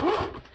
Huh?